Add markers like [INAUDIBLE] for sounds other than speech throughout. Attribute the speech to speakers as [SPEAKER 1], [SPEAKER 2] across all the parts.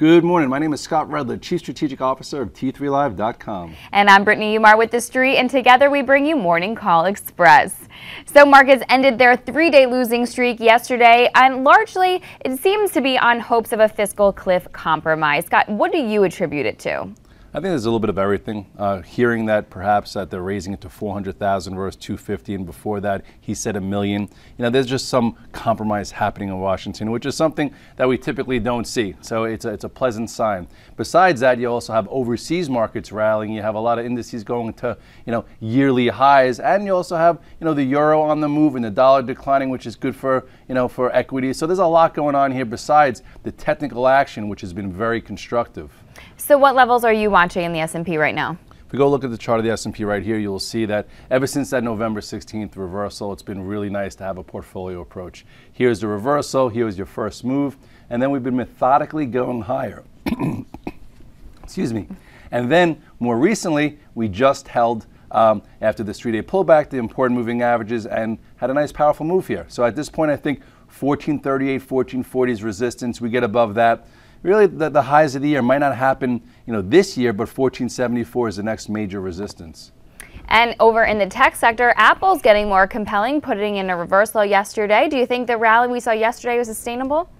[SPEAKER 1] Good morning. My name is Scott Redler, Chief Strategic Officer of T3Live.com.
[SPEAKER 2] And I'm Brittany Umar with The Street, and together we bring you Morning Call Express. So markets ended their three-day losing streak yesterday, and largely it seems to be on hopes of a fiscal cliff compromise. Scott, what do you attribute it to?
[SPEAKER 1] I think there's a little bit of everything. Uh, hearing that perhaps that they're raising it to 400,000 versus 250, and before that he said a million. You know, there's just some compromise happening in Washington, which is something that we typically don't see. So it's a, it's a pleasant sign. Besides that, you also have overseas markets rallying. You have a lot of indices going to you know yearly highs, and you also have you know the euro on the move and the dollar declining, which is good for you know for equity. So there's a lot going on here besides the technical action, which has been very constructive.
[SPEAKER 2] So what levels are you watching in the S&P right now?
[SPEAKER 1] If we go look at the chart of the S&P right here, you will see that ever since that November 16th reversal, it's been really nice to have a portfolio approach. Here's the reversal, here's your first move, and then we've been methodically going higher. [COUGHS] Excuse me. And then more recently, we just held um, after this three-day pullback, the important moving averages, and had a nice powerful move here. So at this point, I think 1438, 1440 is resistance. We get above that really the, the highs of the year might not happen, you know, this year, but 1474 is the next major resistance.
[SPEAKER 2] And over in the tech sector, Apple's getting more compelling, putting in a reversal yesterday. Do you think the rally we saw yesterday was sustainable?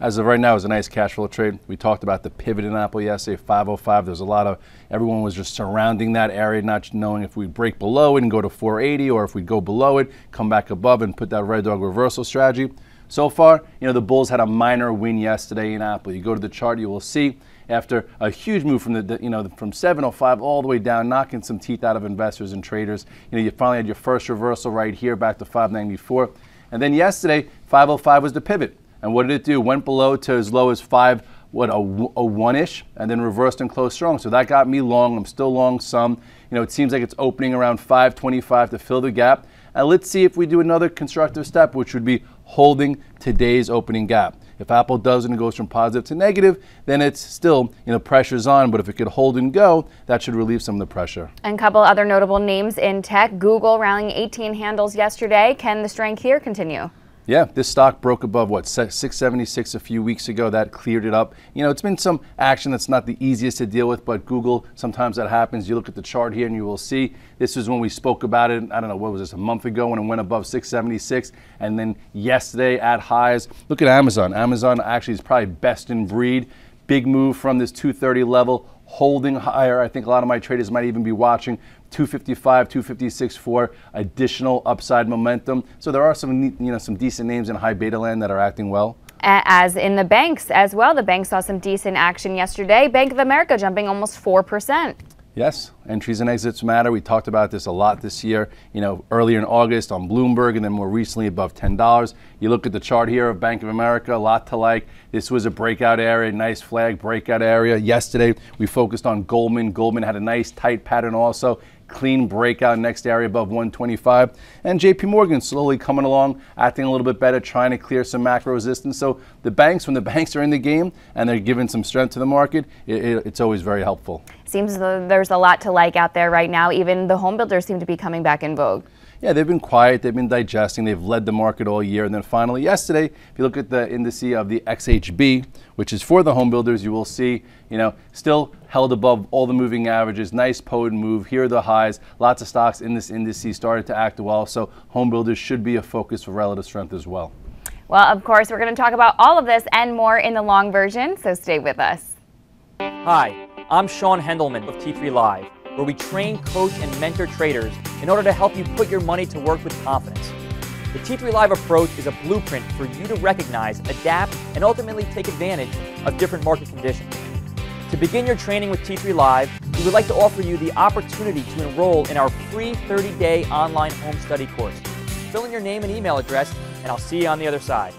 [SPEAKER 1] As of right now, it's a nice cash flow trade. We talked about the pivot in Apple yesterday, 505. There's a lot of, everyone was just surrounding that area, not knowing if we break below it and go to 480 or if we go below it, come back above and put that red dog reversal strategy. So far, you know, the Bulls had a minor win yesterday in Apple. You go to the chart, you will see after a huge move from the, you know from 705 all the way down, knocking some teeth out of investors and traders. You know, you finally had your first reversal right here back to 594, and then yesterday 505 was the pivot. And what did it do? Went below to as low as five, what a, a one-ish, and then reversed and closed strong. So that got me long. I'm still long some. You know, it seems like it's opening around 525 to fill the gap. And let's see if we do another constructive step, which would be holding today's opening gap. If Apple does and it goes from positive to negative, then it's still, you know, pressure's on. But if it could hold and go, that should relieve some of the pressure.
[SPEAKER 2] And a couple other notable names in tech. Google rallying 18 handles yesterday. Can the strength here continue?
[SPEAKER 1] Yeah, this stock broke above what 676 a few weeks ago. That cleared it up. You know, it's been some action that's not the easiest to deal with, but Google sometimes that happens. You look at the chart here and you will see this is when we spoke about it. I don't know what was this a month ago when it went above 676, and then yesterday at highs. Look at Amazon. Amazon actually is probably best in breed. Big move from this 230 level holding higher. I think a lot of my traders might even be watching 255, 256 for additional upside momentum. So there are some, you know, some decent names in high beta land that are acting well.
[SPEAKER 2] As in the banks as well. The banks saw some decent action yesterday. Bank of America jumping almost 4%.
[SPEAKER 1] Yes, entries and exits matter. We talked about this a lot this year, you know, earlier in August on Bloomberg and then more recently above $10. You look at the chart here of Bank of America, a lot to like. This was a breakout area, nice flag breakout area. Yesterday, we focused on Goldman. Goldman had a nice tight pattern also clean breakout next area above 125. And JP Morgan slowly coming along, acting a little bit better, trying to clear some macro resistance. So the banks, when the [LAUGHS] banks are in the game and they're giving some strength to the market, it, it, it's always very helpful.
[SPEAKER 2] Seems there's a lot to like out there right now. Even the home builders seem to be coming back in vogue
[SPEAKER 1] yeah, they've been quiet, they've been digesting, they've led the market all year. And then finally, yesterday, if you look at the indice of the XHB, which is for the home builders, you will see, you know, still held above all the moving averages. Nice potent move. Here are the highs. Lots of stocks in this indice started to act well. So home builders should be a focus for relative strength as well.
[SPEAKER 2] Well, of course, we're going to talk about all of this and more in the long version, so stay with us.
[SPEAKER 3] Hi, I'm Sean Hendelman of T3 Live where we train, coach, and mentor traders in order to help you put your money to work with confidence. The T3 Live approach is a blueprint for you to recognize, adapt, and ultimately take advantage of different market conditions. To begin your training with T3 Live, we would like to offer you the opportunity to enroll in our free 30-day online home study course. Fill in your name and email address, and I'll see you on the other side.